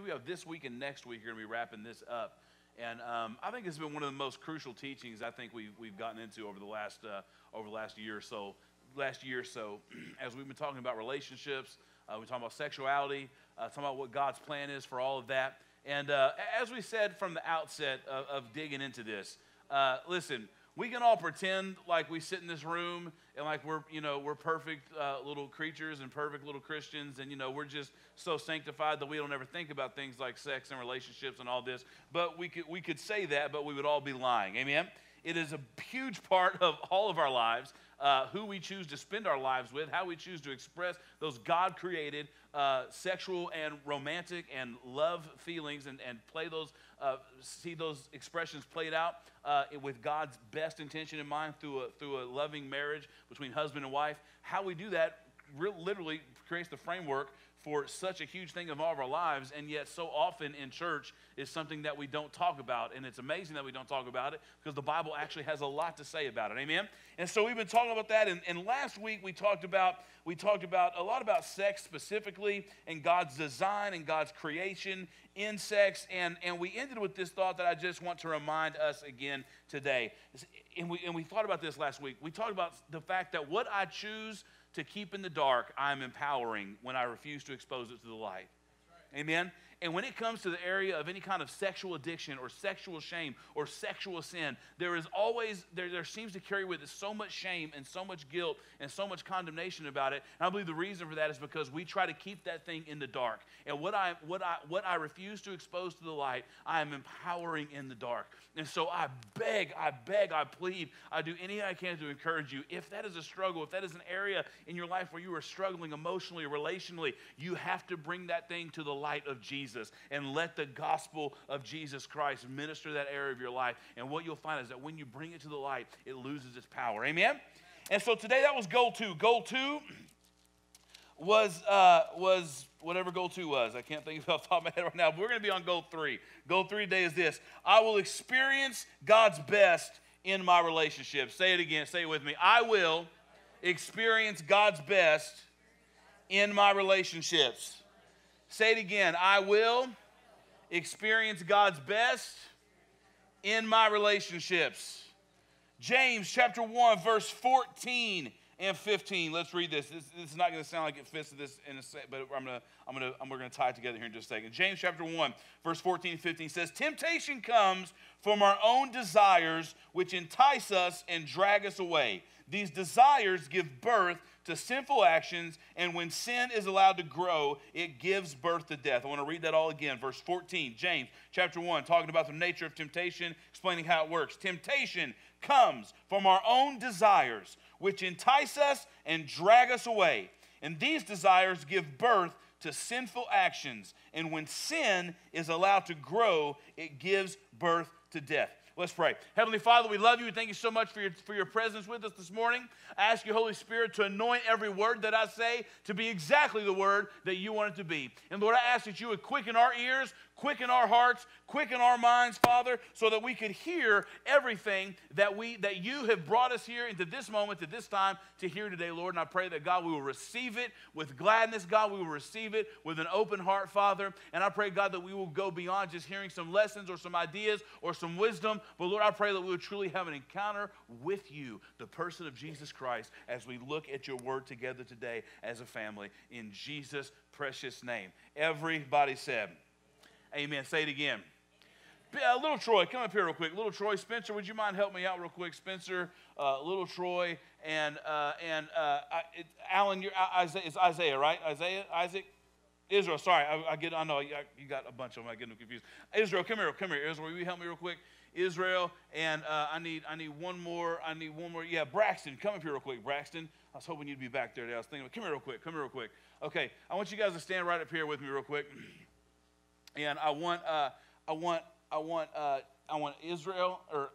we have this week and next week, you're going to be wrapping this up. And um, I think it's been one of the most crucial teachings I think we've, we've gotten into over the last, uh, over the last year or so. Last year or so, as we've been talking about relationships, uh, we're talking about sexuality, uh, talking about what God's plan is for all of that. And uh, as we said from the outset of, of digging into this, uh, listen, we can all pretend like we sit in this room and like we're you know we're perfect uh, little creatures and perfect little christians and you know we're just so sanctified that we don't ever think about things like sex and relationships and all this. But we could we could say that but we would all be lying. Amen? It is a huge part of all of our lives uh, who we choose to spend our lives with, how we choose to express those God created uh, sexual and romantic and love feelings and, and play those, uh, see those expressions played out uh, with God's best intention in mind through a, through a loving marriage between husband and wife. How we do that literally creates the framework for such a huge thing of all of our lives, and yet so often in church is something that we don't talk about. And it's amazing that we don't talk about it because the Bible actually has a lot to say about it. Amen? And so we've been talking about that. And, and last week we talked about we talked about a lot about sex specifically and God's design and God's creation in sex. And, and we ended with this thought that I just want to remind us again today. And we, and we thought about this last week. We talked about the fact that what I choose to keep in the dark, I'm empowering when I refuse to expose it to the light. Amen? And when it comes to the area of any kind of sexual addiction or sexual shame or sexual sin, there is always, there, there seems to carry with it so much shame and so much guilt and so much condemnation about it. And I believe the reason for that is because we try to keep that thing in the dark. And what I, what I, what I refuse to expose to the light, I am empowering in the dark. And so I beg, I beg, I plead, I do anything I can to encourage you. If that is a struggle, if that is an area in your life where you are struggling emotionally or relationally, you have to bring that thing to the light of Jesus. Jesus and let the gospel of Jesus Christ minister that area of your life. And what you'll find is that when you bring it to the light, it loses its power. Amen? And so today that was goal two. Goal two was, uh, was whatever goal two was. I can't think of off the top of my head right now. But we're going to be on goal three. Goal three today is this I will experience God's best in my relationship. Say it again. Say it with me. I will experience God's best in my relationships. Say it again. I will experience God's best in my relationships. James chapter 1, verse 14 and 15. Let's read this. This, this is not going to sound like it fits this in a second, but I'm going to, I'm going to, I'm, we're going to tie it together here in just a second. James chapter 1, verse 14 and 15 says, Temptation comes from our own desires, which entice us and drag us away. These desires give birth to sinful actions, and when sin is allowed to grow, it gives birth to death. I want to read that all again. Verse 14, James chapter 1, talking about the nature of temptation, explaining how it works. Temptation comes from our own desires, which entice us and drag us away. And these desires give birth to sinful actions. And when sin is allowed to grow, it gives birth to death. Let's pray. Heavenly Father, we love you. Thank you so much for your, for your presence with us this morning. I ask you, Holy Spirit, to anoint every word that I say to be exactly the word that you want it to be. And Lord, I ask that you would quicken our ears, quicken our hearts, quicken our minds, Father, so that we could hear everything that we that you have brought us here into this moment, to this time, to hear today, Lord. And I pray that God we will receive it with gladness, God, we will receive it with an open heart, Father. And I pray, God, that we will go beyond just hearing some lessons or some ideas or some wisdom, but Lord, I pray that we will truly have an encounter with you, the person of Jesus Christ, as we look at your word together today as a family. In Jesus' precious name. Everybody said, Amen. Say it again. Uh, little Troy, come up here real quick. Little Troy, Spencer, would you mind helping me out real quick? Spencer, uh, little Troy, and uh, and uh, I, it, Alan, you're, Isaiah, it's Isaiah, right? Isaiah, Isaac, Israel. Sorry, I, I get. I know you got a bunch of them. I get them confused. Israel, come here, come here. Israel, will you help me real quick? Israel, and uh, I need I need one more. I need one more. Yeah, Braxton, come up here real quick. Braxton, I was hoping you'd be back there. Today. I was thinking, come here real quick. Come here real quick. Okay, I want you guys to stand right up here with me real quick. and I want, uh, I want, I want, uh, I want Israel or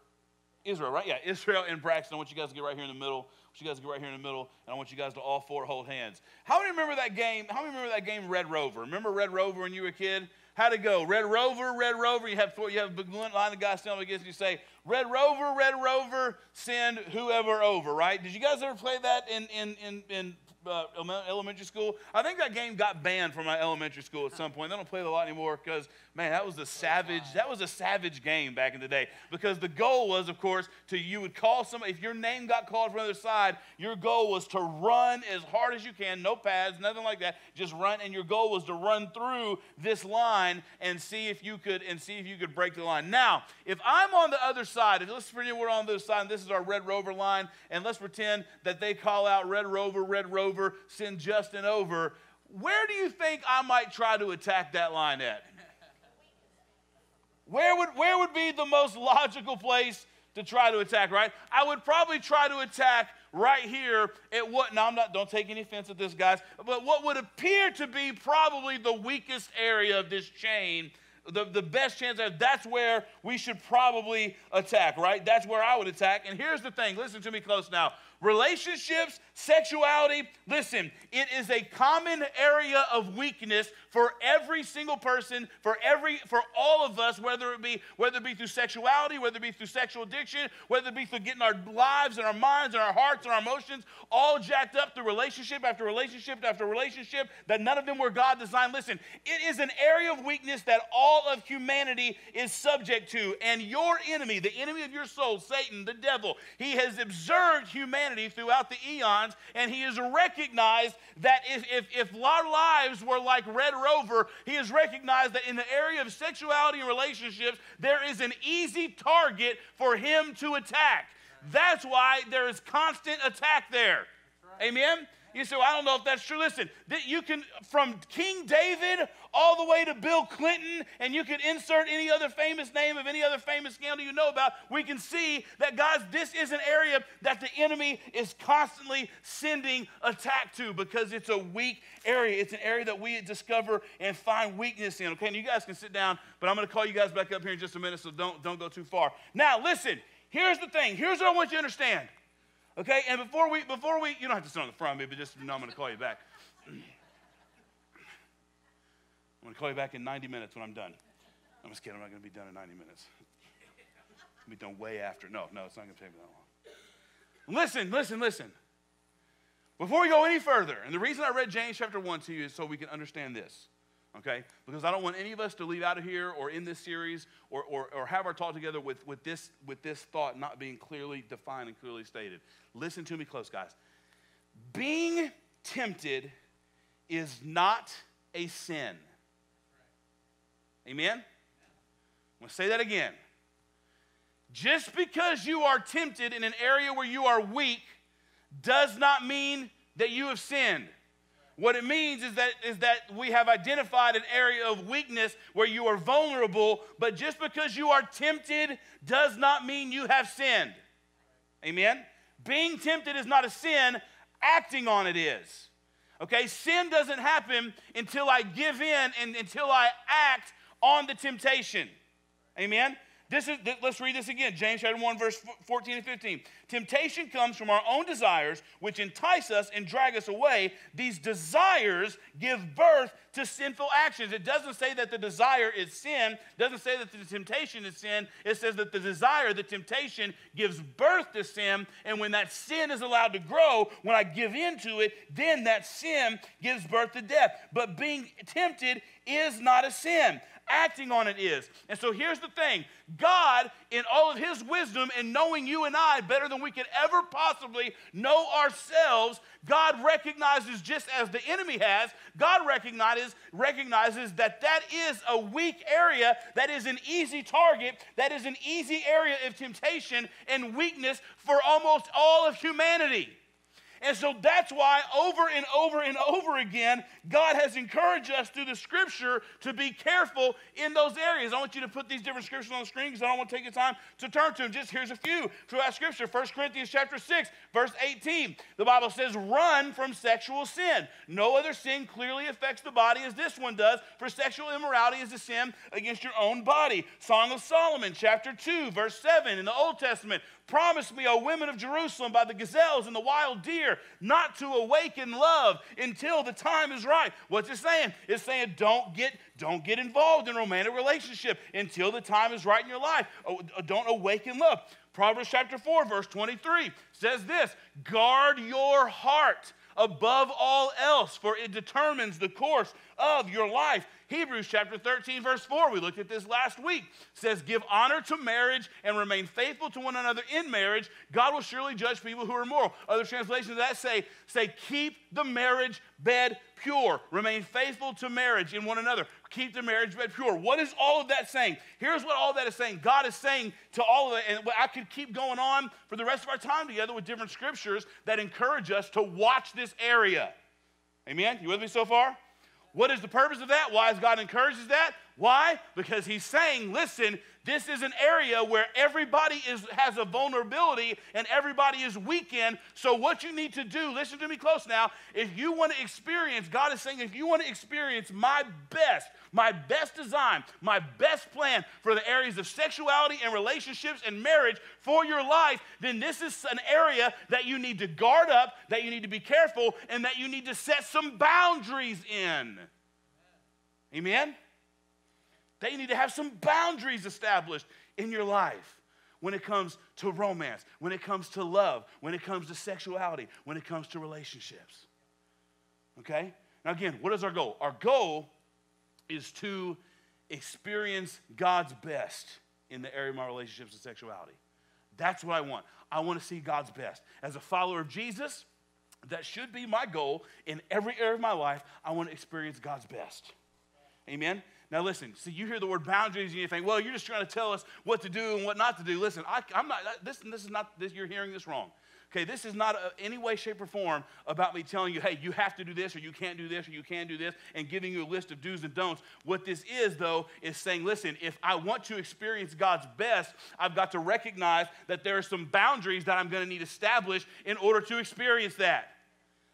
Israel, right? Yeah, Israel and Braxton. I want you guys to get right here in the middle. I want you guys to get right here in the middle, and I want you guys to all four hold hands. How many remember that game? How many remember that game, Red Rover? Remember Red Rover when you were a kid? How'd it go? Red Rover, Red Rover. You have four, you have a big line of guys standing against you. Say, Red Rover, Red Rover, send whoever over. Right? Did you guys ever play that in in in, in uh, elementary school. I think that game got banned from my elementary school at some point. They don't play it a lot anymore because, man, that was a savage. That was a savage game back in the day. Because the goal was, of course, to you would call somebody. If your name got called from the other side, your goal was to run as hard as you can, no pads, nothing like that. Just run, and your goal was to run through this line and see if you could and see if you could break the line. Now, if I'm on the other side, if let's pretend we're on the other side, and this is our Red Rover line, and let's pretend that they call out Red Rover, Red Rover, send Justin over. Where do you think I might try to attack that line at? Where would, where would be the most logical place to try to attack, right? I would probably try to attack right here at what, now I'm not, don't take any offense at this, guys, but what would appear to be probably the weakest area of this chain the, the best chance that that's where we should probably attack, right? That's where I would attack. And here's the thing listen to me close now. Relationships, sexuality, listen, it is a common area of weakness for every single person, for every for all of us, whether it be whether it be through sexuality, whether it be through sexual addiction, whether it be through getting our lives and our minds and our hearts and our emotions all jacked up through relationship after relationship after relationship, that none of them were God designed. Listen, it is an area of weakness that all of humanity is subject to. And your enemy, the enemy of your soul, Satan, the devil, he has observed humanity humanity throughout the eons, and he has recognized that if, if, if our lives were like Red Rover, he has recognized that in the area of sexuality and relationships, there is an easy target for him to attack. That's why there is constant attack there. Amen? You say, well, I don't know if that's true. Listen, you can, from King David all the way to Bill Clinton, and you can insert any other famous name of any other famous scandal you know about, we can see that, guys, this is an area that the enemy is constantly sending attack to because it's a weak area. It's an area that we discover and find weakness in. Okay, and you guys can sit down, but I'm going to call you guys back up here in just a minute, so don't, don't go too far. Now, listen, here's the thing. Here's what I want you to understand. Okay, and before we, before we, you don't have to sit on the front of me, but just know I'm going to call you back. I'm going to call you back in 90 minutes when I'm done. I'm just kidding. I'm not going to be done in 90 minutes. I'll be done way after. No, no, it's not going to take me that long. Listen, listen, listen. Before we go any further, and the reason I read James chapter 1 to you is so we can understand this okay? Because I don't want any of us to leave out of here or in this series or, or, or have our talk together with, with, this, with this thought not being clearly defined and clearly stated. Listen to me close, guys. Being tempted is not a sin. Amen? I'm going to say that again. Just because you are tempted in an area where you are weak does not mean that you have sinned. What it means is that, is that we have identified an area of weakness where you are vulnerable, but just because you are tempted does not mean you have sinned. Amen? Being tempted is not a sin, acting on it is. Okay, sin doesn't happen until I give in and until I act on the temptation. Amen? This is, let's read this again. James chapter 1, verse 14 and 15. Temptation comes from our own desires, which entice us and drag us away. These desires give birth to sinful actions. It doesn't say that the desire is sin, it doesn't say that the temptation is sin. It says that the desire, the temptation, gives birth to sin. And when that sin is allowed to grow, when I give in to it, then that sin gives birth to death. But being tempted is not a sin acting on it is. And so here's the thing God, in all of His wisdom and knowing you and I better than we could ever possibly know ourselves, God recognizes, just as the enemy has, God recognizes, recognizes that that is a weak area, that is an easy target, that is an easy area of temptation and weakness for almost all of humanity. And so that's why over and over and over again, God has encouraged us through the scripture to be careful in those areas. I want you to put these different scriptures on the screen because I don't want to take the time to turn to them. Just here's a few throughout scripture. 1 Corinthians chapter 6, verse 18. The Bible says, run from sexual sin. No other sin clearly affects the body as this one does, for sexual immorality is a sin against your own body. Song of Solomon, chapter 2, verse 7 in the Old Testament. Promise me, O women of Jerusalem, by the gazelles and the wild deer, not to awaken love until the time is right. What's it saying? It's saying don't get, don't get involved in a romantic relationship until the time is right in your life. Oh, uh, don't awaken love. Proverbs chapter 4, verse 23 says this guard your heart above all else, for it determines the course of your life. Hebrews chapter 13, verse 4, we looked at this last week, says, Give honor to marriage and remain faithful to one another in marriage. God will surely judge people who are immoral. Other translations of that say, say, Keep the marriage bed pure. Remain faithful to marriage in one another. Keep the marriage bed pure. What is all of that saying? Here's what all that is saying God is saying to all of it, and I could keep going on for the rest of our time together with different scriptures that encourage us to watch this area. Amen? You with me so far? What is the purpose of that? Why is God encourages that? Why? Because he's saying, listen, this is an area where everybody is, has a vulnerability and everybody is weakened. So, what you need to do, listen to me close now, if you want to experience, God is saying, if you want to experience my best, my best design, my best plan for the areas of sexuality and relationships and marriage for your life, then this is an area that you need to guard up, that you need to be careful, and that you need to set some boundaries in. Amen? You need to have some boundaries established in your life when it comes to romance, when it comes to love, when it comes to sexuality, when it comes to relationships. Okay? Now, again, what is our goal? Our goal is to experience God's best in the area of my relationships and sexuality. That's what I want. I want to see God's best. As a follower of Jesus, that should be my goal in every area of my life. I want to experience God's best. Amen? Now, listen, see, you hear the word boundaries and you think, well, you're just trying to tell us what to do and what not to do. Listen, I, am not, this, this is not, this, you're hearing this wrong. Okay, this is not a, any way, shape, or form about me telling you, hey, you have to do this, or you can't do this, or you can do this, and giving you a list of do's and don'ts. What this is, though, is saying, listen, if I want to experience God's best, I've got to recognize that there are some boundaries that I'm going to need established in order to experience that.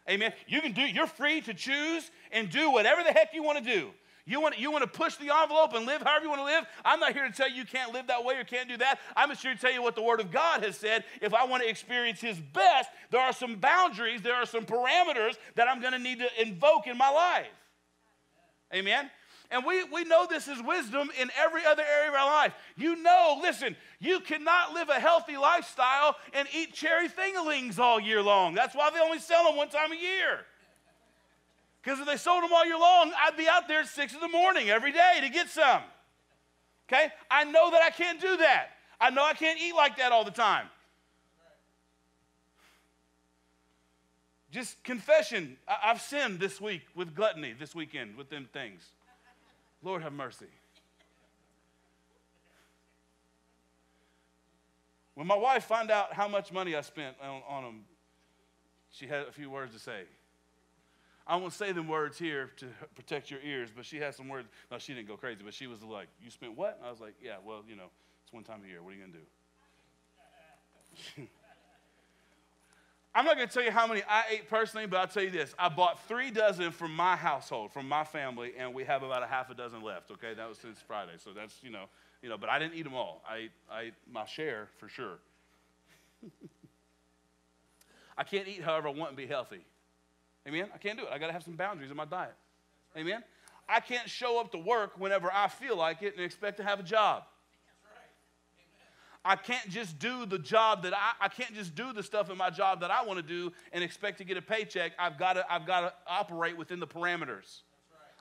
Amen. You can do, you're free to choose and do whatever the heck you want to do. You want, you want to push the envelope and live however you want to live? I'm not here to tell you you can't live that way or can't do that. I'm just here to tell you what the Word of God has said. If I want to experience His best, there are some boundaries, there are some parameters that I'm going to need to invoke in my life. Amen? And we, we know this is wisdom in every other area of our life. You know, listen, you cannot live a healthy lifestyle and eat cherry thingalings all year long. That's why they only sell them one time a year. Because if they sold them all year long, I'd be out there at six in the morning every day to get some. Okay? I know that I can't do that. I know I can't eat like that all the time. Just confession. I- have sinned this week with gluttony, this weekend with them things. Lord have mercy. When my wife found out how much money I spent on, on them, she had a few words to say. I won't say the words here to protect your ears, but she had some words. No, she didn't go crazy, but she was like, You spent what? And I was like, Yeah, well, you know, it's one time a year. What are you going to do? I'm not going to tell you how many I ate personally, but I'll tell you this. I bought three dozen from my household, from my family, and we have about a half a dozen left, okay? That was since Friday. So that's, you know, you know, but I didn't eat them all. I I ate my share for sure. I can't eat however I want and be healthy. Amen? I can't do it. I got to have some boundaries in my diet. Amen? I can't show up to work whenever I feel like it and expect to have a job. I can't just do the job that I, I can't just do the stuff in my job that I want to do and expect to get a paycheck. I've got to, I've got to operate within the parameters.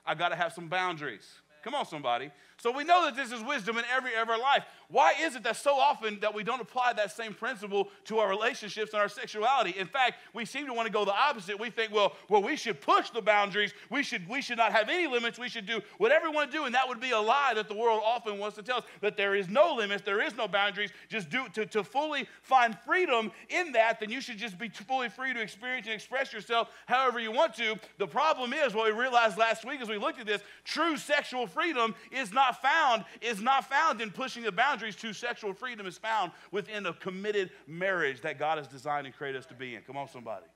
I've got to have some boundaries. Come on, somebody. So we know that this is wisdom in every area of our life. Why is it that so often that we don't apply that same principle to our relationships and our sexuality? In fact, we seem to want to go the opposite. We think, well, well, we should push the boundaries. We should, we should not have any limits. We should do whatever we want to do. And that would be a lie that the world often wants to tell us that there is no limits, there is no boundaries. Just do to, to fully find freedom in that, then you should just be fully free to experience and express yourself however you want to. The problem is what we realized last week as we looked at this, true sexual freedom is not not found is not found in pushing the boundaries to sexual freedom is found within a committed marriage that God has designed and created us to be in. Come on, somebody.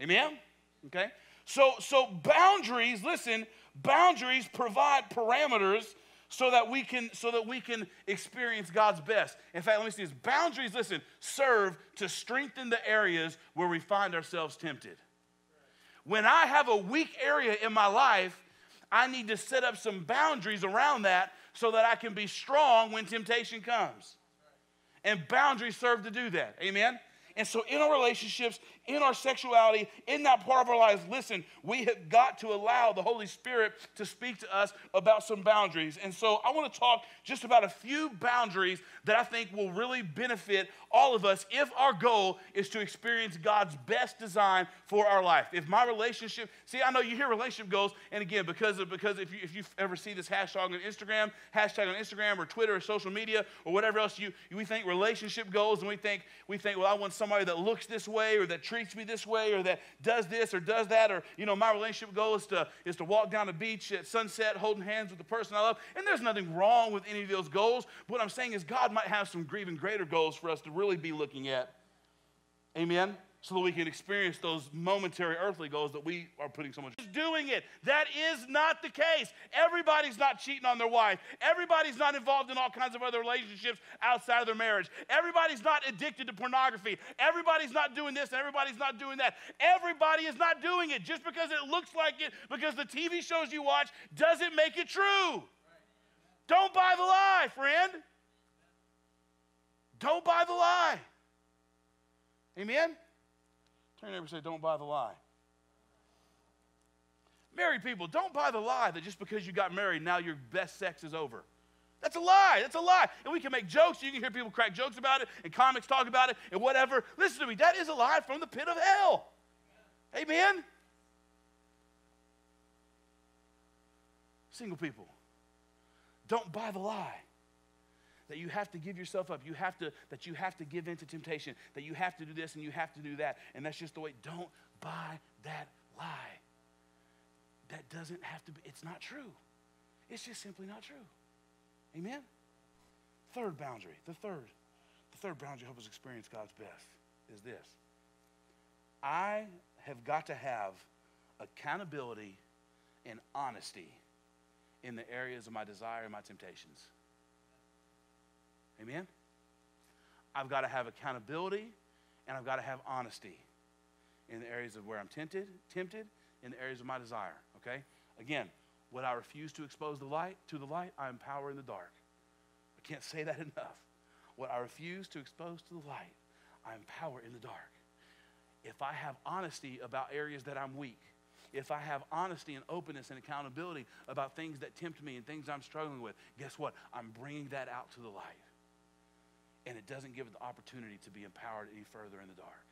Amen? Okay? So, so boundaries, listen, boundaries provide parameters so that we can so that we can experience God's best. In fact, let me see this. Boundaries, listen, serve to strengthen the areas where we find ourselves tempted. When I have a weak area in my life, I need to set up some boundaries around that so that I can be strong when temptation comes. And boundaries serve to do that. Amen? And so, in our relationships, in our sexuality, in that part of our lives, listen, we have got to allow the Holy Spirit to speak to us about some boundaries. And so I want to talk just about a few boundaries that I think will really benefit all of us if our goal is to experience God's best design for our life. If my relationship, see, I know you hear relationship goals, and again, because of, because if you, if you ever see this hashtag on Instagram, hashtag on Instagram or Twitter or social media or whatever else you, we think relationship goals, and we think, we think, well, I want somebody that looks this way or that treats me this way or that does this or does that, or, you know, my relationship goal is to, is to walk down the beach at sunset holding hands with the person I love. And there's nothing wrong with any of those goals. But what I'm saying is God might have some even greater goals for us to really be looking at. Amen? So that we can experience those momentary earthly goals that we are putting so much doing it. That is not the case. Everybody's not cheating on their wife. Everybody's not involved in all kinds of other relationships outside of their marriage. Everybody's not addicted to pornography. Everybody's not doing this and everybody's not doing that. Everybody is not doing it just because it looks like it because the tv shows you watch doesn't make it true. Don't buy the lie friend. Don't buy the lie. Amen Turn neighbor say, don't buy the lie. Married people, don't buy the lie that just because you got married, now your best sex is over. That's a lie. That's a lie. And we can make jokes. You can hear people crack jokes about it, and comics talk about it, and whatever. Listen to me. That is a lie from the pit of hell. Amen? Single people, don't buy the lie that you have to give yourself up. You have to, that you have to give in to temptation, that you have to do this and you have to do that. And that's just the way. Don't buy that lie. That doesn't have to be, it's not true. It's just simply not true. Amen? Third boundary, the third, the third boundary help us experience God's best is this. I have got to have accountability and honesty in the areas of my desire and my temptations. Amen? I've got to have accountability and I've got to have honesty in the areas of where I'm tempted, tempted, in the areas of my desire. Okay? Again, when I refuse to expose the light to the light, I am power in the dark. I can't say that enough. What I refuse to expose to the light, I am power in the dark. If I have honesty about areas that I'm weak, if I have honesty and openness and accountability about things that tempt me and things I'm struggling with, guess what? I'm bringing that out to the light and it doesn't give it the opportunity to be empowered any further in the dark.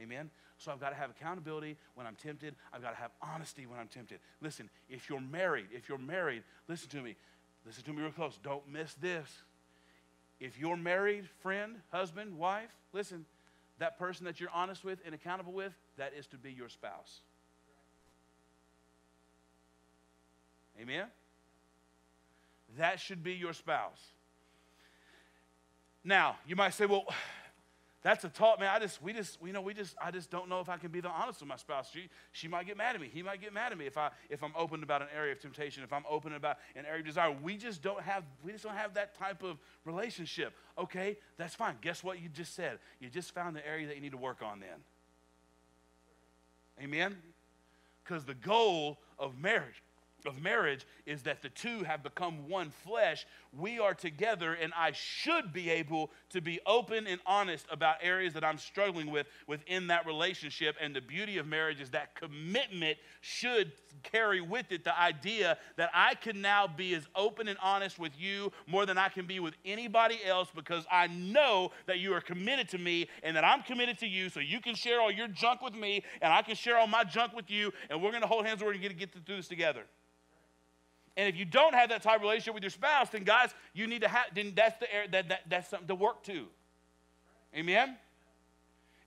Amen? So I've got to have accountability when I'm tempted. I've got to have honesty when I'm tempted. Listen, if you're married, if you're married, listen to me. Listen to me real close. Don't miss this. If you're married, friend, husband, wife, listen, that person that you're honest with and accountable with, that is to be your spouse. Amen? That should be your spouse. Now, you might say, well, that's a talk, man. I just, we just, you know, we just, I just don't know if I can be the honest with my spouse. She, she might get mad at me. He might get mad at me if I, if I'm open about an area of temptation, if I'm open about an area of desire. We just don't have, we just don't have that type of relationship. Okay, that's fine. Guess what you just said? You just found the area that you need to work on then. Amen? Because the goal of marriage of marriage is that the two have become one flesh. We are together, and I should be able to be open and honest about areas that I'm struggling with within that relationship. And the beauty of marriage is that commitment should carry with it the idea that I can now be as open and honest with you more than I can be with anybody else because I know that you are committed to me and that I'm committed to you, so you can share all your junk with me, and I can share all my junk with you, and we're going to hold hands. We're to get through this together. And if you don't have that type of relationship with your spouse, then guys, you need to have, then that's the that, that that's something to work to. Amen?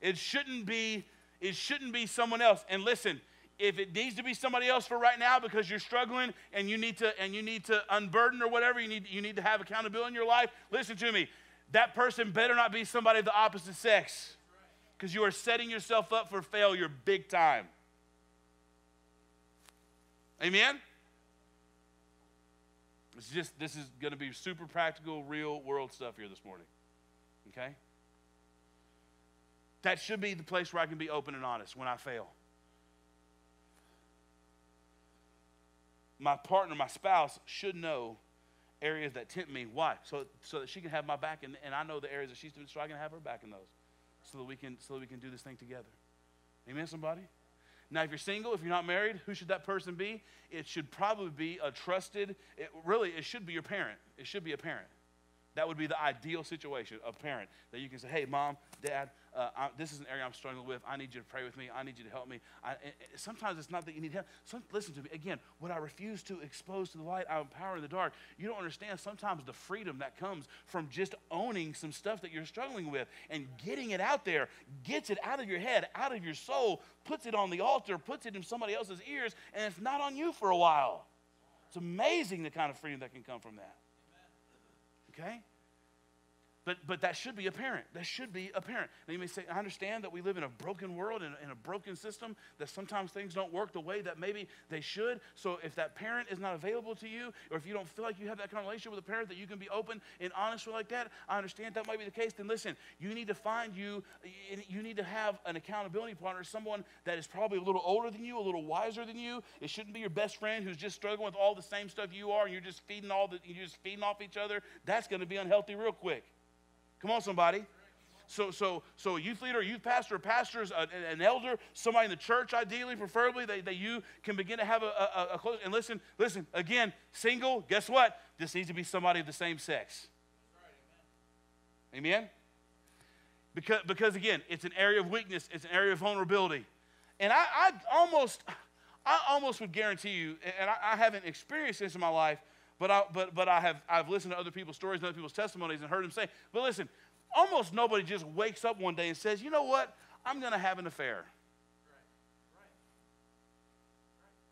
It shouldn't be, it shouldn't be someone else. And listen, if it needs to be somebody else for right now because you're struggling and you need to and you need to unburden or whatever, you need you need to have accountability in your life, listen to me. That person better not be somebody of the opposite sex. Because you are setting yourself up for failure big time. Amen? It's just, this is going to be super practical, real world stuff here this morning. Okay? That should be the place where I can be open and honest when I fail. My partner, my spouse, should know areas that tempt me. Why? So, so that she can have my back, and, and I know the areas that she's doing, so I can have her back in those, so that we can, so that we can do this thing together. Amen, somebody? Now, if you're single, if you're not married, who should that person be? It should probably be a trusted, it, really, it should be your parent. It should be a parent. That would be the ideal situation, a parent that you can say, hey, mom, dad, uh, I, this is an area I'm struggling with. I need you to pray with me. I need you to help me. I, sometimes it's not that you need help. Some, listen to me. Again, what I refuse to expose to the light, I empower in the dark. You don't understand sometimes the freedom that comes from just owning some stuff that you're struggling with and getting it out there, gets it out of your head, out of your soul, puts it on the altar, puts it in somebody else's ears, and it's not on you for a while. It's amazing the kind of freedom that can come from that. Okay? But, but that should be a parent. That should be a parent. Now you may say, I understand that we live in a broken world and in a broken system, that sometimes things don't work the way that maybe they should. So if that parent is not available to you, or if you don't feel like you have that kind of relationship with a parent that you can be open and honest with like that, I understand that might be the case. Then listen, you need to find you, you need to have an accountability partner, someone that is probably a little older than you, a little wiser than you. It shouldn't be your best friend who's just struggling with all the same stuff you are, and you're just feeding all the, you're just feeding off each other. That's going to be unhealthy real quick. Come on, somebody. So, so, so a youth leader, a youth pastor, a pastor, an elder, somebody in the church, ideally, preferably, that, that you can begin to have a, a, a close. And listen, listen, again, single, guess what? This needs to be somebody of the same sex. Amen? Because, because again, it's an area of weakness, it's an area of vulnerability. And I, I almost, I almost would guarantee you, and I, I haven't experienced this in my life, but I, but, but I have I've listened to other people's stories and other people's testimonies and heard them say, but listen, almost nobody just wakes up one day and says, you know what? I'm going to have an affair.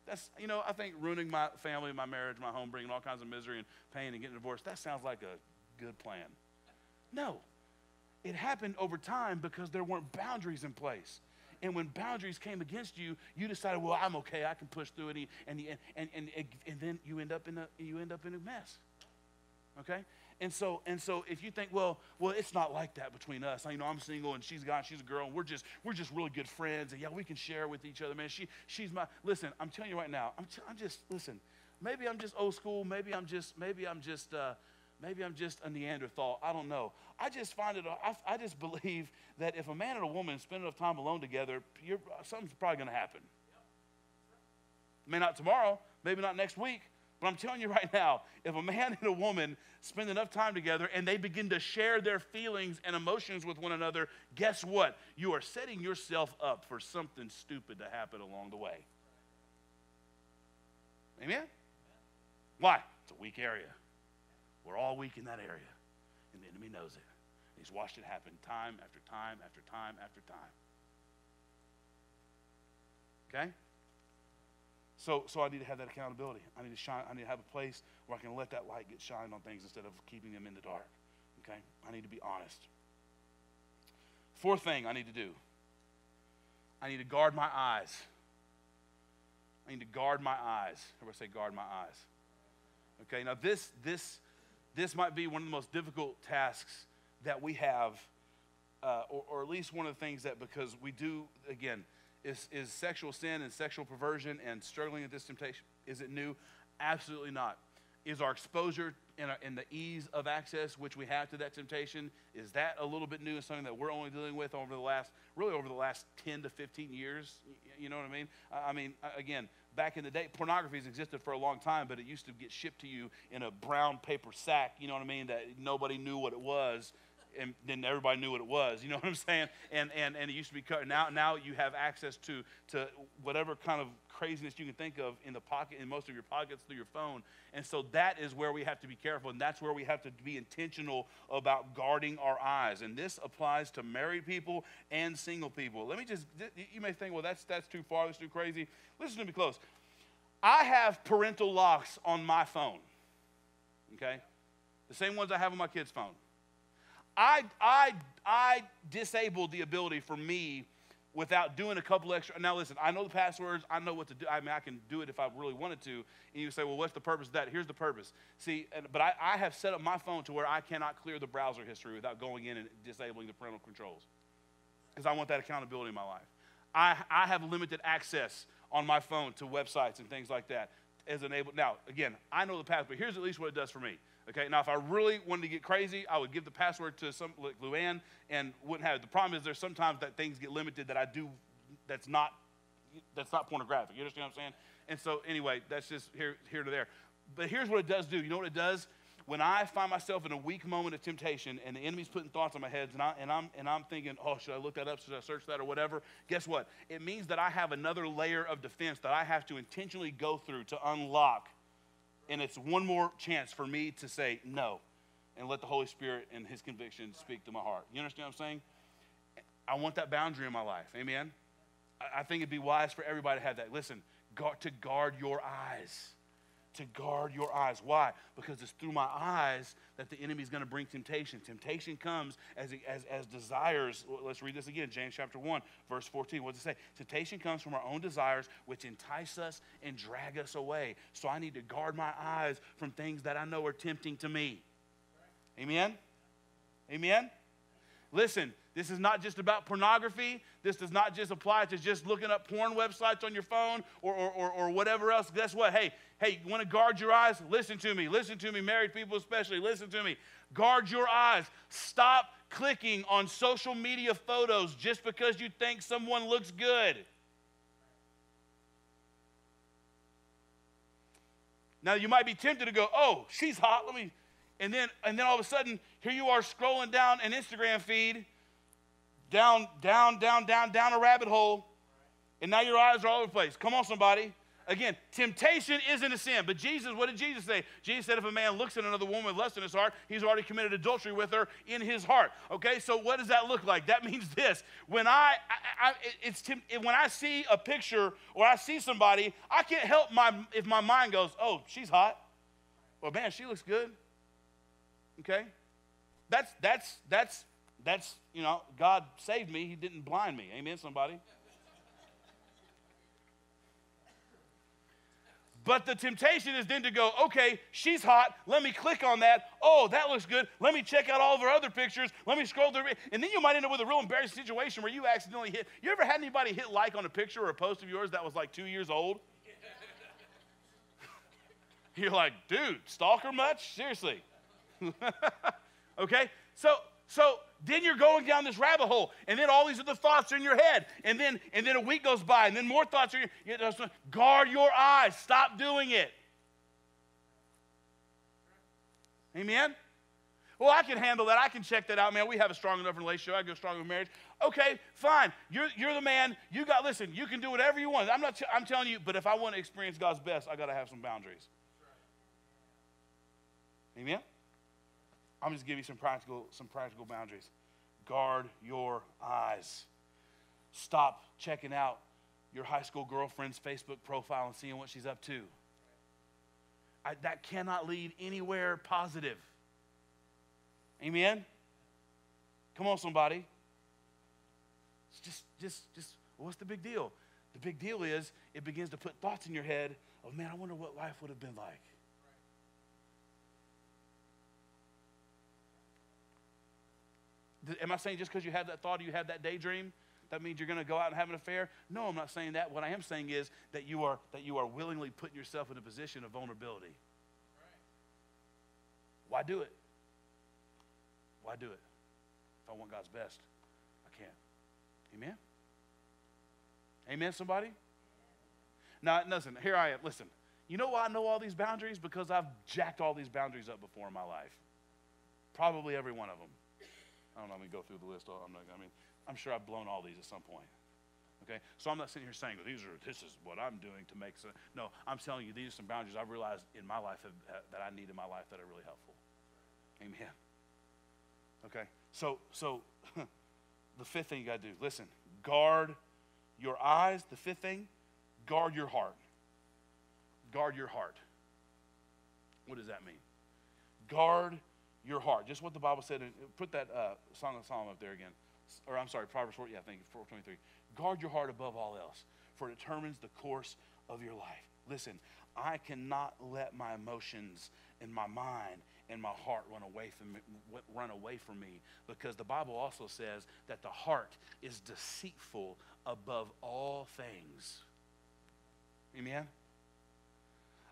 That's, you know, I think ruining my family, my marriage, my home, bringing all kinds of misery and pain and getting divorced, that sounds like a good plan. No. It happened over time because there weren't boundaries in place. And when boundaries came against you, you decided, well, I'm okay. I can push through it. And, and, and, and, and then you end up in a, you end up in a mess. Okay? And so, and so if you think, well, well, it's not like that between us. You know, I'm single and she's got, she's a girl, and we're just, we're just really good friends. And yeah, we can share with each other, man. She, she's my, listen, I'm telling you right now, I'm, t- I'm just, listen, maybe I'm just old school. Maybe I'm just, maybe I'm just, uh, maybe I'm just a Neanderthal. I don't know. I just find it, I, I just believe that if a man and a woman spend enough time alone together, something's probably going to happen. May not tomorrow, maybe not next week, but I'm telling you right now, if a man and a woman spend enough time together and they begin to share their feelings and emotions with one another, guess what? You are setting yourself up for something stupid to happen along the way. Amen? Why? It's a weak area. We're all weak in that area, and the enemy knows it. He's watched it happen time after time after time after time. Okay? So, so I need to have that accountability. I need to shine. I need to have a place where I can let that light get shined on things instead of keeping them in the dark. Okay? I need to be honest. Fourth thing I need to do. I need to guard my eyes. I need to guard my eyes. Everybody say guard my eyes. Okay, now this this this might be one of the most difficult tasks that we have, uh, or, or, at least one of the things that because we do, again, is, is sexual sin and sexual perversion and struggling with this temptation. Is it new? Absolutely not. Is our exposure and, and the ease of access which we have to that temptation, is that a little bit new and something that we're only dealing with over the last, really over the last 10 to 15 years? You know what I mean? I mean, again, back in the day, pornography has existed for a long time, but it used to get shipped to you in a brown paper sack, you know what I mean, that nobody knew what it was. And then everybody knew what it was, you know what I'm saying? And, and, and it used to be cut. Now, now you have access to, to whatever kind of craziness you can think of in the pocket, in most of your pockets through your phone. And so that is where we have to be careful, and that's where we have to be intentional about guarding our eyes. And this applies to married people and single people. Let me just, you may think, well, that's, that's too far, that's too crazy. Listen to me close. I have parental locks on my phone, okay? The same ones I have on my kid's phone. I, I, I disabled the ability for me without doing a couple extra. Now, listen, I know the passwords. I know what to do. I mean, I can do it if I really wanted to. And you say, well, what's the purpose of that? Here's the purpose. See, and, but I, I have set up my phone to where I cannot clear the browser history without going in and disabling the parental controls because I want that accountability in my life. I, I have limited access on my phone to websites and things like that as enabled. Now, again, I know the path, but here's at least what it does for me. Okay, now if I really wanted to get crazy, I would give the password to some like Luann and wouldn't have it. The problem is there's sometimes that things get limited that I do that's not that's not pornographic. You understand what I'm saying? And so anyway, that's just here here to there. But here's what it does do. You know what it does? When I find myself in a weak moment of temptation and the enemy's putting thoughts on my head and, I, and, I'm, and I'm thinking, oh, should I look that up? Should I search that or whatever? Guess what? It means that I have another layer of defense that I have to intentionally go through to unlock. And it's one more chance for me to say no and let the Holy Spirit and His conviction speak to my heart. You understand what I'm saying? I want that boundary in my life. Amen? I, think it'd be wise for everybody to have that. Listen, to guard your eyes to guard your eyes. Why? Because it's through my eyes that the enemy is going to bring temptation. Temptation comes as, as, as desires. Let's read this again, James chapter 1, verse 14. What does it say? Temptation comes from our own desires, which entice us and drag us away. So I need to guard my eyes from things that I know are tempting to me. Amen? Amen? Listen, this is not just about pornography. This does not just apply to just looking up porn websites on your phone or, or, or, or whatever else. Guess what? Hey, hey, you want to guard your eyes? Listen to me. Listen to me, married people especially. Listen to me. Guard your eyes. Stop clicking on social media photos just because you think someone looks good. Now you might be tempted to go, "Oh, she's hot. Let me," and then and then all of a sudden, here you are scrolling down an Instagram feed, down, down, down, down, down a rabbit hole, and now your eyes are all over the place. Come on, somebody. Again, temptation isn't a sin. But Jesus, what did Jesus say? Jesus said if a man looks at another woman with lust in his heart, he's already committed adultery with her in his heart. Okay, so what does that look like? That means this. When I, I, I it's when I see a picture or I see somebody, I can't help my if my mind goes, oh, she's hot. Well, man, she looks good. Okay? That's that's that's that's, you know, God saved me. He didn't blind me. Amen, somebody? But the temptation is then to go, okay, she's hot. Let me click on that. Oh, that looks good. Let me check out all of her other pictures. Let me scroll through. And then you might end up with a real embarrassing situation where you accidentally hit. You ever had anybody hit like on a picture or a post of yours that was like two years old? You're like, dude, stalker much? Seriously. okay? So, so then you're going down this rabbit hole, and then all these other thoughts are in your head, and then and then a week goes by, and then more thoughts are. You know, guard your eyes. Stop doing it. Amen. Well, I can handle that. I can check that out, man. We have a strong enough relationship. I go strong in marriage. Okay, fine. You're, you're the man. You got, listen, you can do whatever you want. I'm not, t- I'm telling you, but if I want to experience God's best, I got to have some boundaries. Amen? I'm just giving you some practical, some practical boundaries. Guard your eyes. Stop checking out your high school girlfriend's Facebook profile and seeing what she's up to. I, that cannot lead anywhere positive. Amen? Come on, somebody. It's just, just, just, what's the big deal? The big deal is it begins to put thoughts in your head of, man, I wonder what life would have been like. Am I saying just because you have that thought or you have that daydream, that means you're going to go out and have an affair? No, I'm not saying that. What I am saying is that you are, that you are willingly putting yourself in a position of vulnerability. Why do it? Why do it? If I want God's best, I can't. Amen? Amen, somebody? Now, listen, here I am. Listen, you know why I know all these boundaries? Because I've jacked all these boundaries up before in my life. Probably every one of them. I don't know. Let me go through the list. I'm not, I mean, I'm sure I've blown all these at some point. Okay, so I'm not sitting here saying these are this is what I'm doing to make sense. No, I'm telling you these are some boundaries I've realized in my life have, that I need in my life that are really helpful. Amen. Okay, so so the fifth thing you got to do. Listen, guard your eyes. The fifth thing, guard your heart. Guard your heart. What does that mean? Guard your heart. Just what the Bible said. Put that uh, Song of Solomon up there again. Or I'm sorry, Proverbs 4, yeah, thank you, 423. Guard your heart above all else, for it determines the course of your life. Listen, I cannot let my emotions and my mind and my heart run away from me, run away from me because the Bible also says that the heart is deceitful above all things. Amen.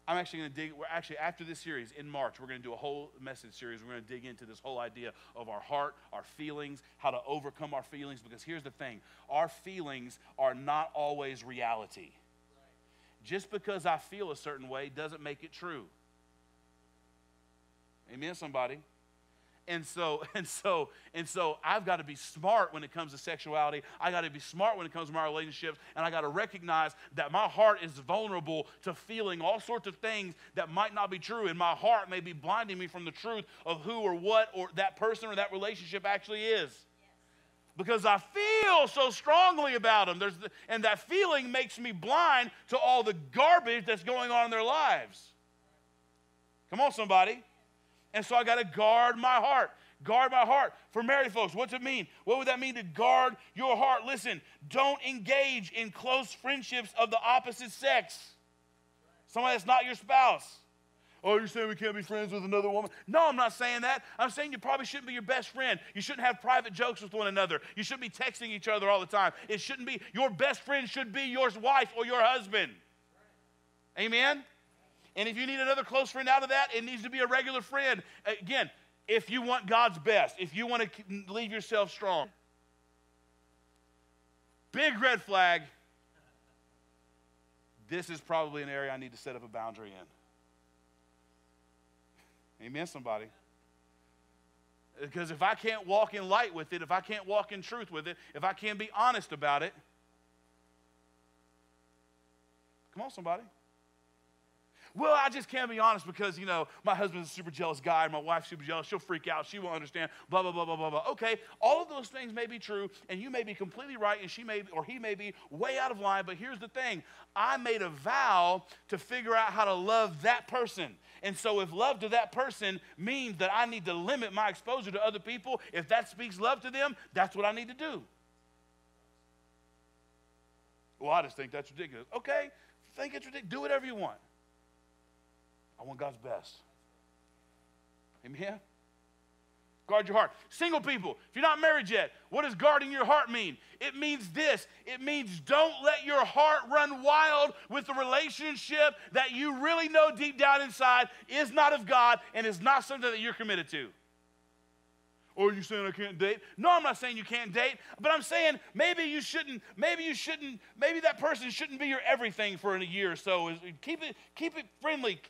I'm actually going to dig, we're actually, after this series in March, we're going to do a whole message series. We're going to dig into this whole idea of our heart, our feelings, how to overcome our feelings. Because here's the thing our feelings are not always reality. Just because I feel a certain way doesn't make it true. Amen, somebody? And so, and so, and so I've got to be smart when it comes to sexuality. I got to be smart when it comes to my relationships. And I got to recognize that my heart is vulnerable to feeling all sorts of things that might not be true. And my heart may be blinding me from the truth of who or what or that person or that relationship actually is. Because I feel so strongly about them. There's the, and that feeling makes me blind to all the garbage that's going on in their lives. Come on, somebody. And so I got to guard my heart. Guard my heart. For married folks, what's it mean? What would that mean to guard your heart? Listen, don't engage in close friendships of the opposite sex. Somebody that's not your spouse. Oh, you're saying we can't be friends with another woman? No, I'm not saying that. I'm saying you probably shouldn't be your best friend. You shouldn't have private jokes with one another. You shouldn't be texting each other all the time. It shouldn't be, your best friend should be your wife or your husband. Amen? And if you need another close friend out of that, it needs to be a regular friend. Again, if you want God's best, if you want to leave yourself strong. Big red flag. This is probably an area I need to set up a boundary in. Amen, somebody. Because if I can't walk in light with it, if I can't walk in truth with it, if I can't be honest about it, come on, somebody. Well, I just can't be honest because, you know, my husband's a super jealous guy my wife's super jealous. She'll freak out. She won't understand. Blah, blah, blah, blah, blah, blah. Okay, all of those things may be true and you may be completely right and she may, or he may be way out of line. But here's the thing I made a vow to figure out how to love that person. And so if love to that person means that I need to limit my exposure to other people, if that speaks love to them, that's what I need to do. Well, I just think that's ridiculous. Okay, think it's ridiculous. Do whatever you want. I want God's best. Amen? Guard your heart. Single people, if you're not married yet, what does guarding your heart mean? It means this it means don't let your heart run wild with a relationship that you really know deep down inside is not of God and is not something that you're committed to. Or are you saying I can't date? No, I'm not saying you can't date, but I'm saying maybe you shouldn't, maybe you shouldn't, maybe that person shouldn't be your everything for a year or so. Keep it, keep it friendly.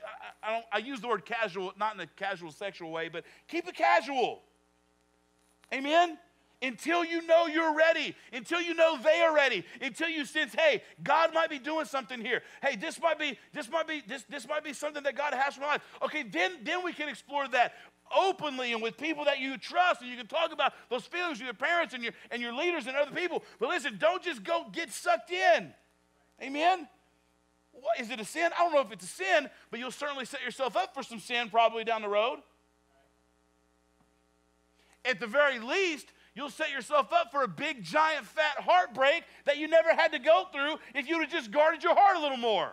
I, I, don't, I use the word casual, not in a casual sexual way, but keep it casual. Amen? Until you know you're ready, until you know they are ready, until you sense, hey, God might be doing something here. Hey, this might be, this might be, this, this might be something that God has for my life. Okay, then, then we can explore that openly and with people that you trust, and you can talk about those feelings with your parents and your, and your leaders and other people. But listen, don't just go get sucked in. Amen? What, is it a sin? I don't know if it's a sin, but you'll certainly set yourself up for some sin probably down the road. At the very least, you'll set yourself up for a big, giant, fat heartbreak that you never had to go through if you'd have just guarded your heart a little more.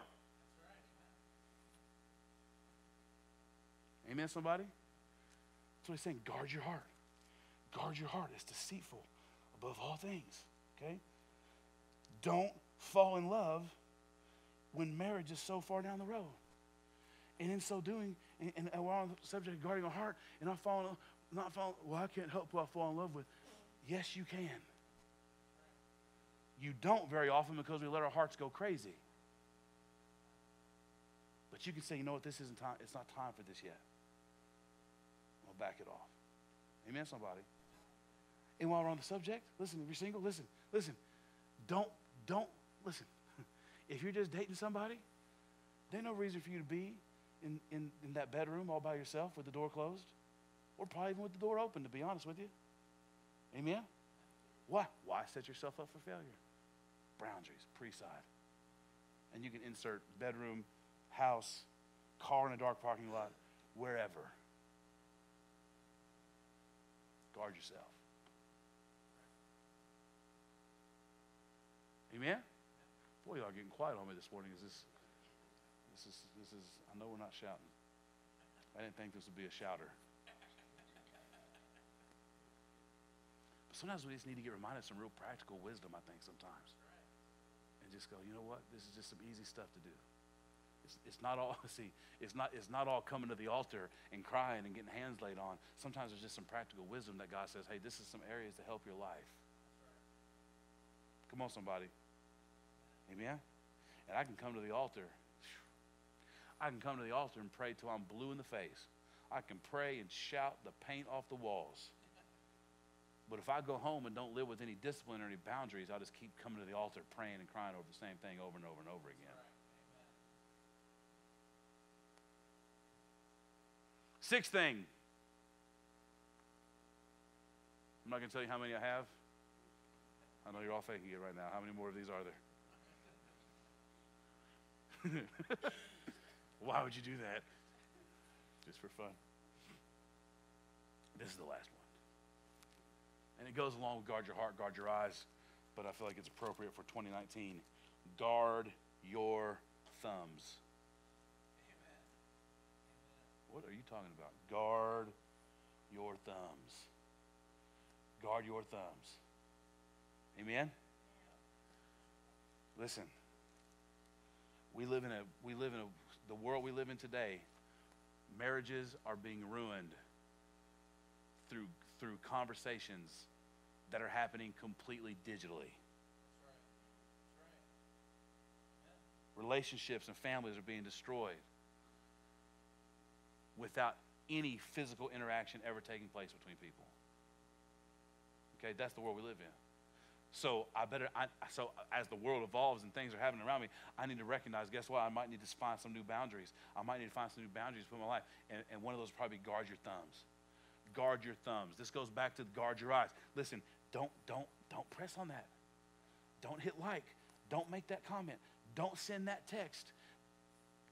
Amen, somebody? What he's saying. Guard your heart. Guard your heart. It's deceitful above all things. Okay? Don't fall in love when marriage is so far down the road. And in so doing, and, and we're on the subject of guarding our heart, and not falling, not falling, well, I can't help who I fall in love with. Yes, you can. You don't very often because we let our hearts go crazy. But you can say, you know what, this isn't time, it's not time for this yet back it off. Amen, somebody. And while we're on the subject, listen, if you're single, listen, listen. Don't, don't, listen. If you're just dating somebody, there's no reason for you to be in, in, in that bedroom all by yourself with the door closed. Or probably even with the door open, to be honest with you. Amen? Why? Why set yourself up for failure? Boundaries, pre-side. And you can insert bedroom, house, car in a dark parking lot, wherever. Guard yourself. Amen? Boy, y'all getting quiet on me this morning. Is this, this is, this is, I know we're not shouting. I didn't think this would be a shouter. But sometimes we just need to get reminded of some real practical wisdom, I think, sometimes. And just go, you know what? This is just some easy stuff to do. It's, it's not all, see, it's not, it's not all coming to the altar and crying and getting hands laid on. Sometimes there's just some practical wisdom that God says, hey, this is some areas to help your life. Come on, somebody. Amen? And I can come to the altar. I can come to the altar and pray till I'm blue in the face. I can pray and shout the paint off the walls. But if I go home and don't live with any discipline or any boundaries, I'll just keep coming to the altar praying and crying over the same thing over and over and over again. Sixth thing. I'm not going to tell you how many I have. I know you're all thinking it right now. How many more of these are there? Why would you do that? Just for fun. This is the last one. And it goes along with guard your heart, guard your eyes, but I feel like it's appropriate for 2019. Guard your thumbs. What are you talking about? Guard your thumbs. Guard your thumbs. Amen? Listen. We live in a we live in a the world we live in today. Marriages are being ruined through through conversations that are happening completely digitally. Relationships and families are being destroyed without any physical interaction ever taking place between people. Okay, that's the world we live in. So I better. I, so as the world evolves and things are happening around me, I need to recognize. Guess what? I might need to find some new boundaries. I might need to find some new boundaries for my life, and, and one of those probably guard your thumbs. Guard your thumbs. This goes back to guard your eyes. Listen, don't don't don't press on that. Don't hit like. Don't make that comment. Don't send that text.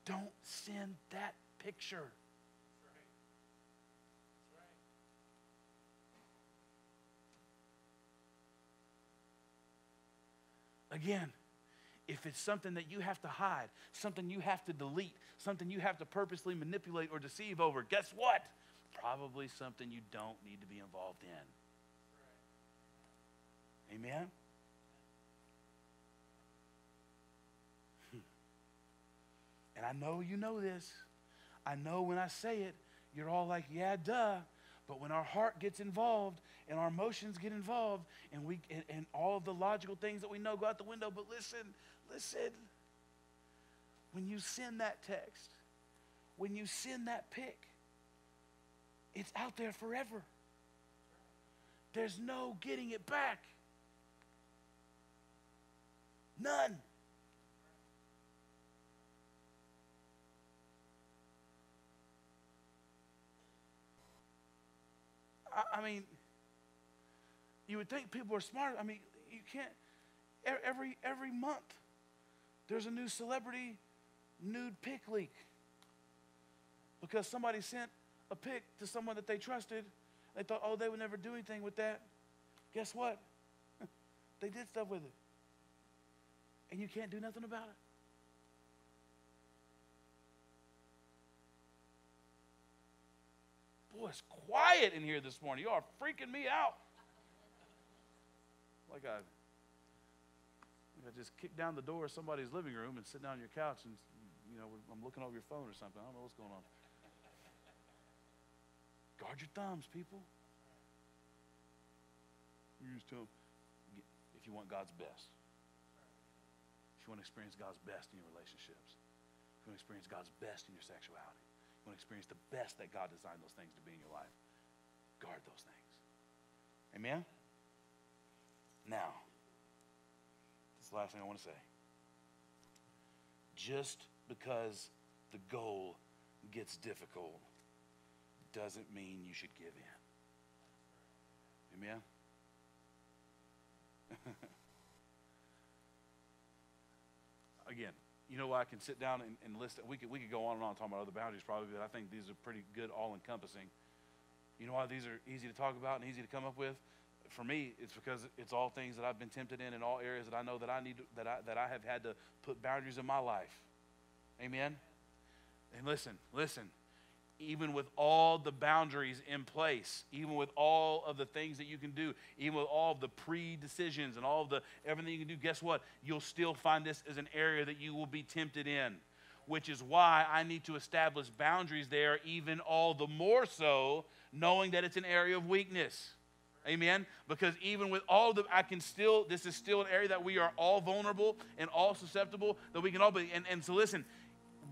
Don't send that picture. Again, if it's something that you have to hide, something you have to delete, something you have to purposely manipulate or deceive over, guess what? Probably something you don't need to be involved in. Amen? Hmm. And I know you know this. I know when I say it, you're all like, yeah, duh. But when our heart gets involved and our emotions get involved and we and, and all of the logical things that we know go out the window, but listen, listen. When you send that text, when you send that pic, it's out there forever. There's no getting it back. None. I, I mean, you would think people are smart. I mean, you can't. Every every month, there's a new celebrity nude pic leak because somebody sent a pic to someone that they trusted. They thought, oh, they would never do anything with that. Guess what? they did stuff with it, and you can't do nothing about it. Boy, it's quiet in here this morning. You are freaking me out. Like I, like I just kicked down the door of somebody's living room and sit down on your couch and, you know, I'm looking over your phone or something. I don't know what's going on. Guard your thumbs, people. You just tell them, if you want God's best, if you want to experience God's best in your relationships, if you want to experience God's best in your sexuality, want to experience the best that God designed those things to be in your life, guard those things. Amen? Now, this is the last thing I want to say. Just because the goal gets difficult doesn't mean you should give in. Amen? Again, you know, why I can sit down and, and list. We could we could go on and on talking about other boundaries probably, but I think these are pretty good, all encompassing. You know why these are easy to talk about and easy to come up with? For me, it's because it's all things that I've been tempted in, in all areas that I know that I need that I that I have had to put boundaries in my life. Amen. And listen, listen even with all the boundaries in place, even with all of the things that you can do, even with all of the pre-decisions and all of the everything you can do, guess what? You'll still find this as an area that you will be tempted in. which is why I need to establish boundaries there, even all the more so, knowing that it's an area of weakness. Amen. Because even with all the, I can still, this is still an area that we are all vulnerable and all susceptible, that we can all be. And, and so listen,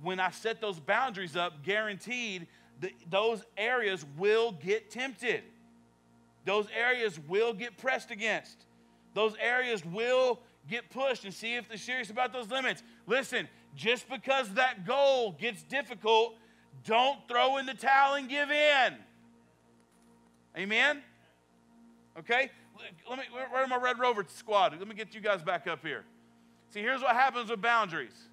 when I set those boundaries up, guaranteed, the, those areas will get tempted. Those areas will get pressed against. Those areas will get pushed and see if they're serious about those limits. Listen, just because that goal gets difficult, don't throw in the towel and give in. Amen? Okay? Let me, where are my Red Rover squad? Let me get you guys back up here. See, here's what happens with boundaries.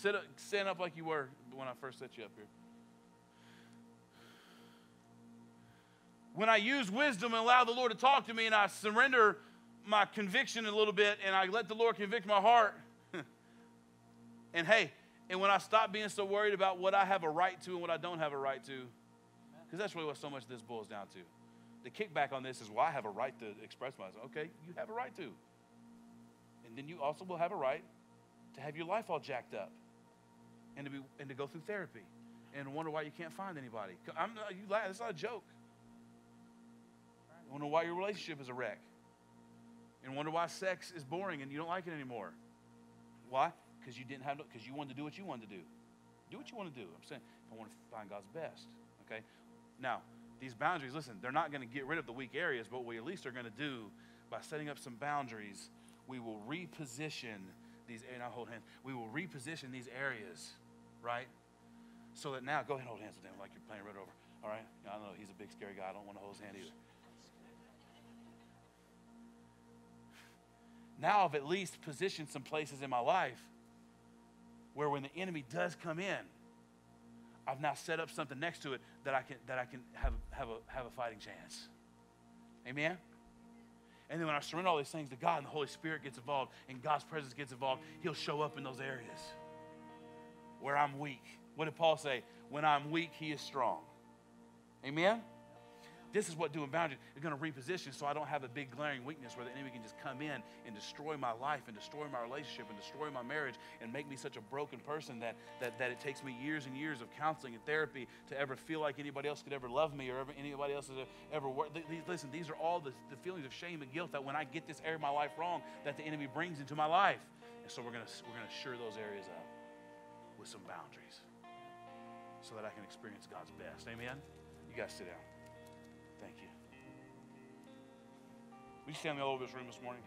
Sit up, stand up like you were when I first set you up here. When I use wisdom and allow the Lord to talk to me and I surrender my conviction a little bit and I let the Lord convict my heart, and hey, and when I stop being so worried about what I have a right to and what I don't have a right to, because that's really what so much of this boils down to. The kickback on this is, well, I have a right to express myself. Okay, you have a right to. And then you also will have a right to have your life all jacked up and to, be, and to go through therapy and wonder why you can't find anybody. I'm not, you laugh, it's not a joke. Wonder why your relationship is a wreck. And wonder why sex is boring and you don't like it anymore. Why? Because you didn't have because you wanted to do what you wanted to do. Do what you want to do. I'm saying I want to find God's best. Okay? Now, these boundaries, listen, they're not going to get rid of the weak areas, but what we at least are going to do by setting up some boundaries, we will reposition these and I hold hands. We will reposition these areas, right? So that now, go ahead and hold hands with him like you're playing Red Rover. All right? I don't know he's a big scary guy. I don't want to hold his hand either. now I've at least positioned some places in my life where when the enemy does come in, I've now set up something next to it that I can, that I can have, have, a, have a fighting chance. Amen? And then when I surrender all these things to God and the Holy Spirit gets involved and God's presence gets involved, He'll show up in those areas where I'm weak. What did Paul say? When I'm weak, He is strong. Amen? This is what doing boundaries is going to reposition so I don't have a big glaring weakness where the enemy can just come in and destroy my life and destroy my relationship and destroy my marriage and make me such a broken person that, that, that it takes me years and years of counseling and therapy to ever feel like anybody else could ever love me or ever, anybody else has ever worked. Listen, these are all the, the feelings of shame and guilt that when I get this area of my life wrong, that the enemy brings into my life. And so we're going to, we're going to shore those areas up with some boundaries so that I can experience God's best. Amen? You guys sit down. Thank you. Will you stand me all over this room this morning?